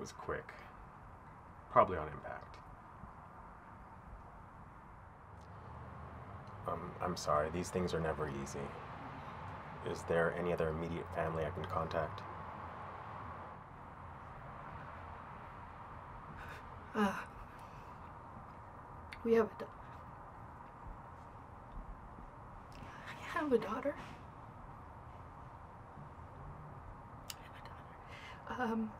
it was quick. Probably on impact. Um, I'm sorry, these things are never easy. Is there any other immediate family I can contact? Uh, we have a. I have a daughter. I have a daughter. Um,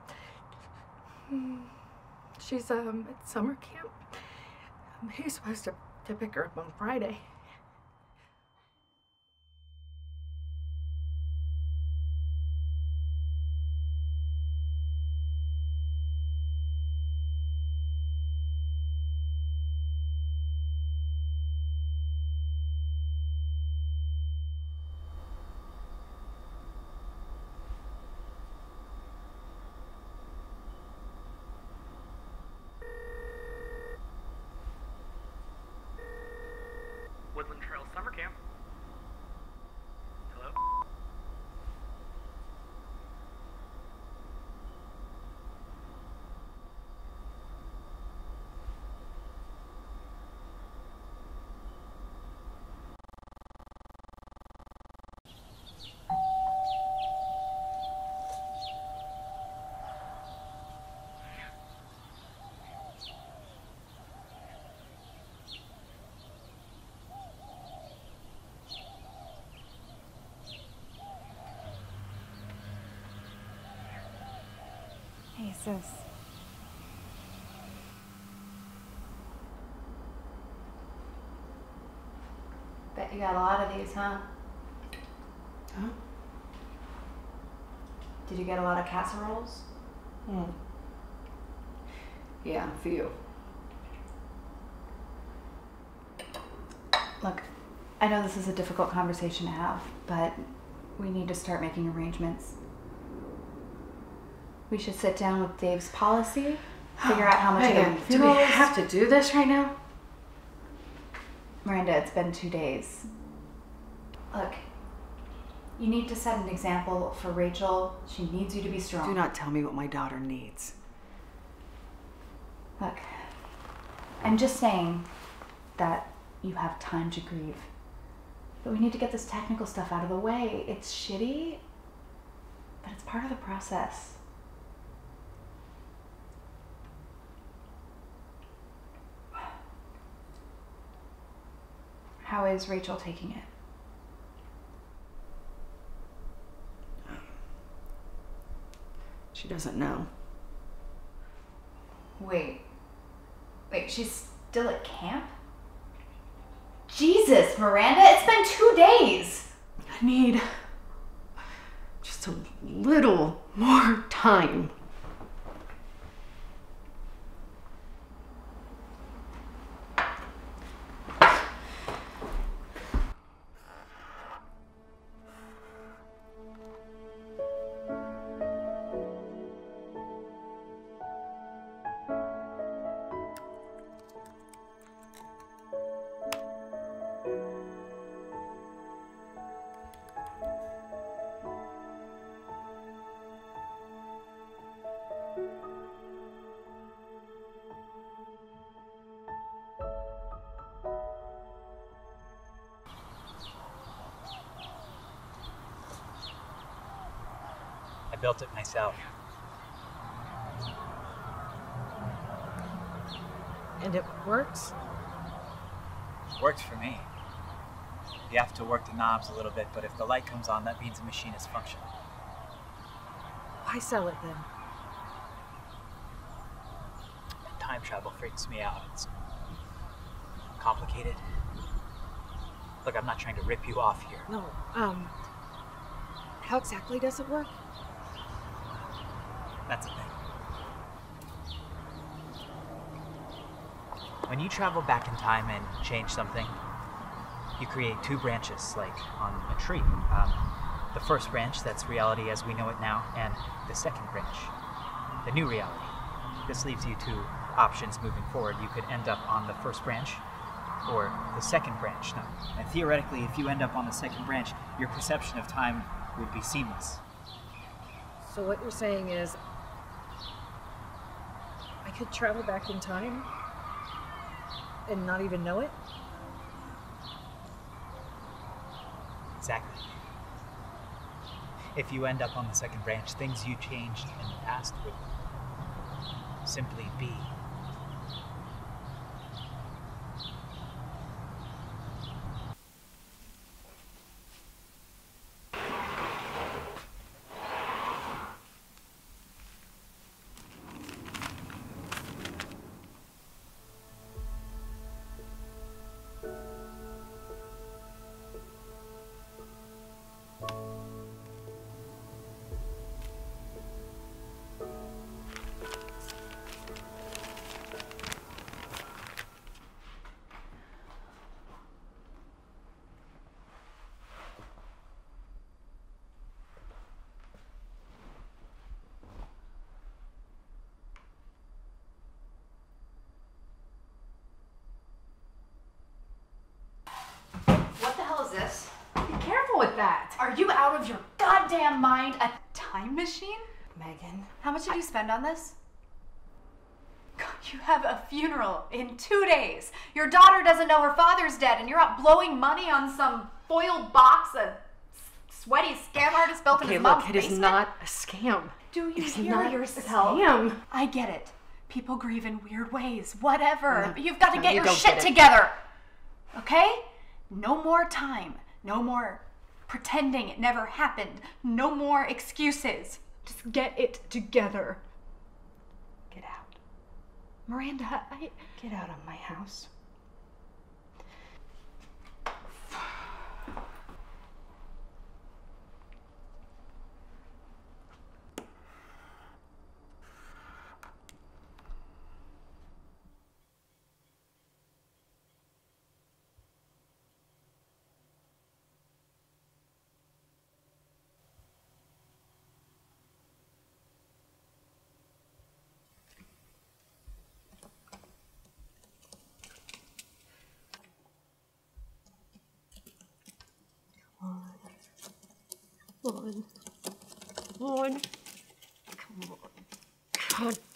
she's um at summer camp. He's supposed to, to pick her up on Friday. Summer Camp. Sis. Bet you got a lot of these, huh? Huh? Did you get a lot of casseroles? Hmm. Yeah, a few. Look, I know this is a difficult conversation to have, but we need to start making arrangements. We should sit down with Dave's policy, figure oh, out how much Megan, the do we have to do this right now? Miranda, it's been two days. Look, you need to set an example for Rachel. She needs you to be strong. Do not tell me what my daughter needs. Look, I'm just saying that you have time to grieve. But we need to get this technical stuff out of the way. It's shitty, but it's part of the process. How is Rachel taking it? She doesn't know. Wait. Wait, she's still at camp? Jesus, Miranda, it's been two days! I need just a little more time. Built it myself. And it works? Works for me. You have to work the knobs a little bit, but if the light comes on, that means the machine is functional. Why sell it then? Time travel freaks me out. It's complicated. Look, I'm not trying to rip you off here. No, um. How exactly does it work? That's the thing. When you travel back in time and change something, you create two branches, like on a tree. Um, the first branch, that's reality as we know it now, and the second branch, the new reality. This leaves you two options moving forward. You could end up on the first branch or the second branch. Now, and theoretically, if you end up on the second branch, your perception of time would be seamless. So what you're saying is I could travel back in time and not even know it? Exactly. If you end up on the second branch, things you changed in the past would simply be. That. Are you out of your goddamn mind? A time machine? Megan. How much did you spend on this? God, you have a funeral in two days. Your daughter doesn't know her father's dead, and you're out blowing money on some foiled box a sweaty scam artist built in Okay, his look, mom's it is basement? not a scam. Do you It's hear not a yourself? scam. I get it. People grieve in weird ways. Whatever. No, But You've got to no, get you your shit get together. Okay? No more time. No more pretending it never happened. No more excuses. Just get it together. Get out. Miranda, I. Get out of my house. On. Come on. Come on. Come